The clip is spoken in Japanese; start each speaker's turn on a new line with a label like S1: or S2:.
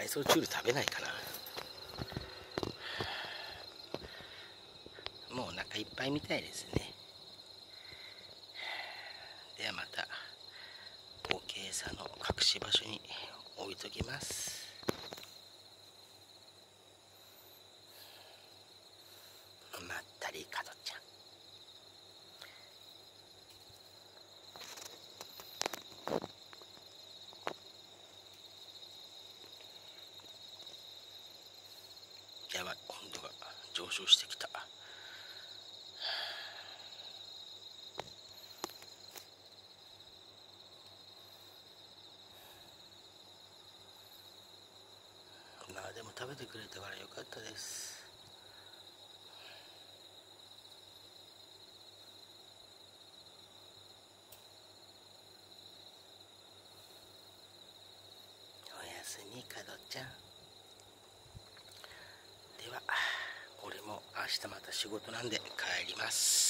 S1: ダイソーチュール食べないかな。もうお腹いっぱいみたいですね。ではまた後継さの隠し場所に置いときます。まったりかどちゃん。やばい。温度が上昇してきた。まあでも食べてくれたからよかったです。おやすみかどちゃんでは俺も明日また仕事なんで帰ります。